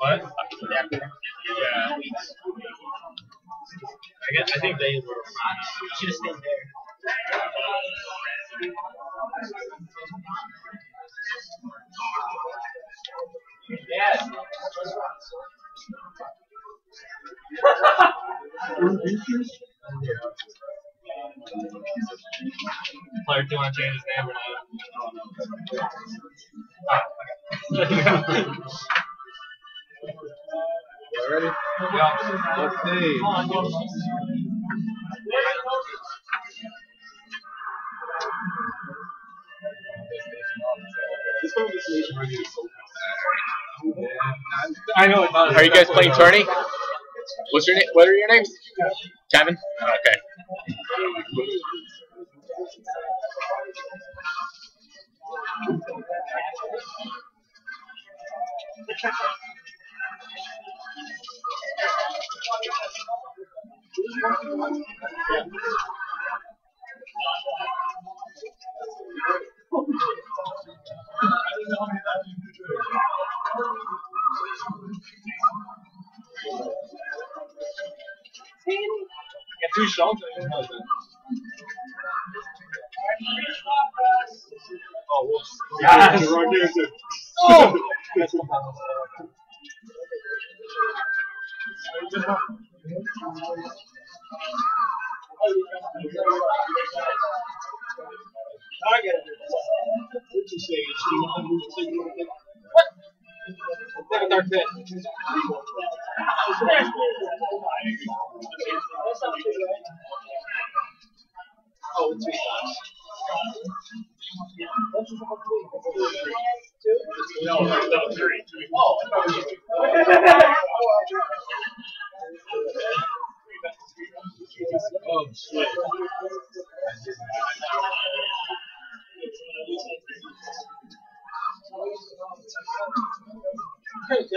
What? Yeah. I guess I think they were. Should have stayed there. Yes. Player, do you want to change his name or not? Oh, okay. You. Let's see. This one was nation ready. I know it's not. Are you guys playing tourney? What's your name? What are your names? Kevin. Okay. Get three shots. Oh, whoops. Yes. The wrong answer. Oh! I get it. What'd you say? Thank you.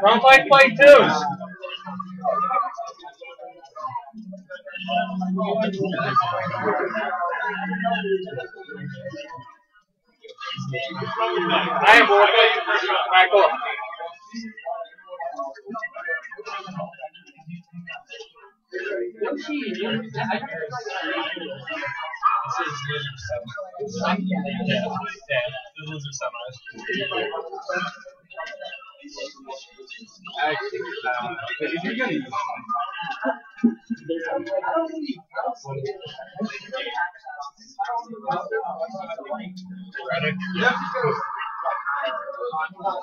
From 5.2. this is loser seven. Actually, uh, you're gonna use Ready? Yep.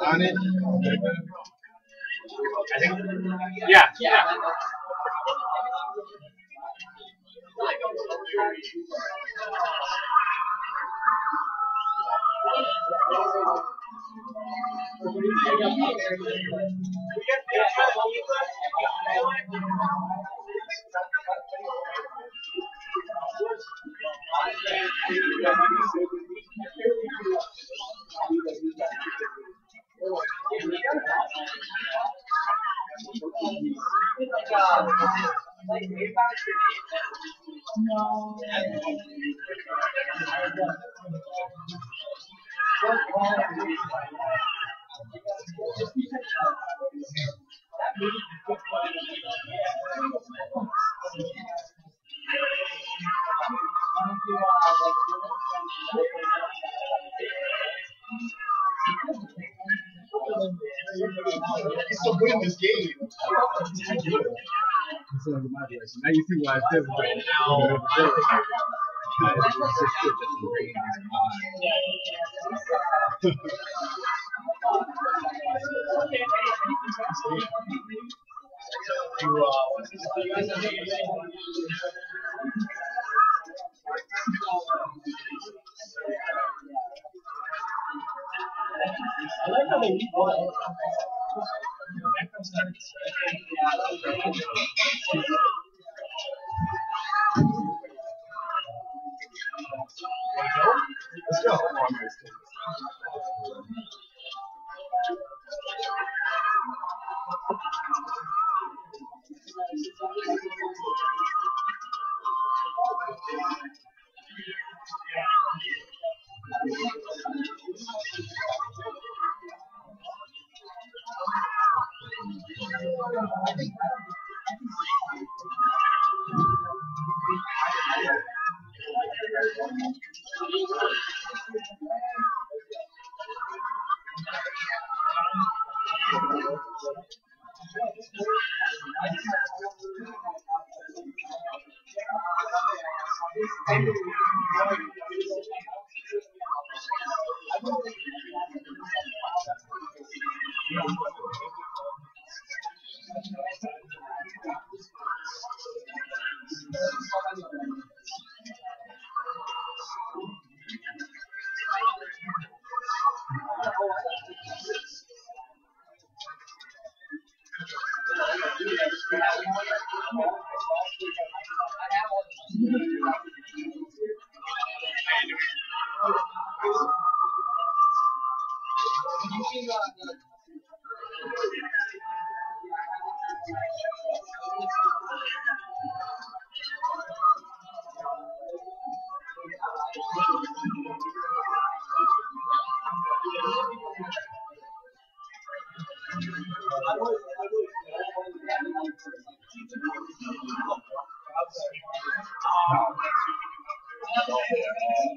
On it. I think. Yeah. Yeah. He's so good in this game. So now you see why it's different. You, what's his name? I like how they Let's go. That's what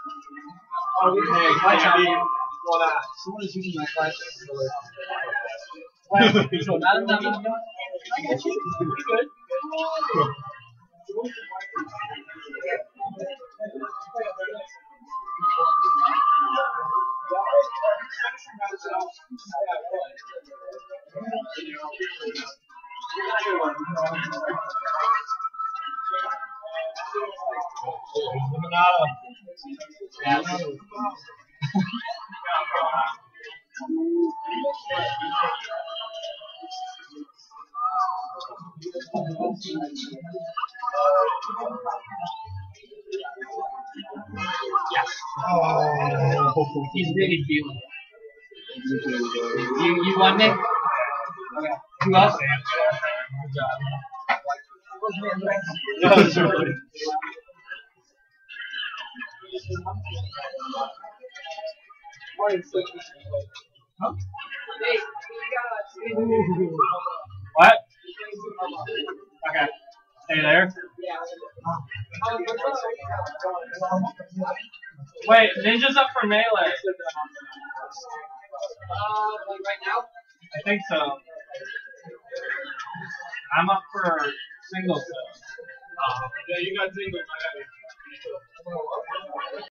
The guys in this room. Oh, we Hey, my hey, time. I- Well, uh, Someone is using my flashlight. So not enough. I got you. You good? He's really feeling it. You you won it? Okay. Who else? Yeah, sure. Huh? What? Okay. Stay there. Wait, Ninja's up for melee. Uh, like right now? I think so. I'm up for singles though. yeah, you got Ziggler. I got it.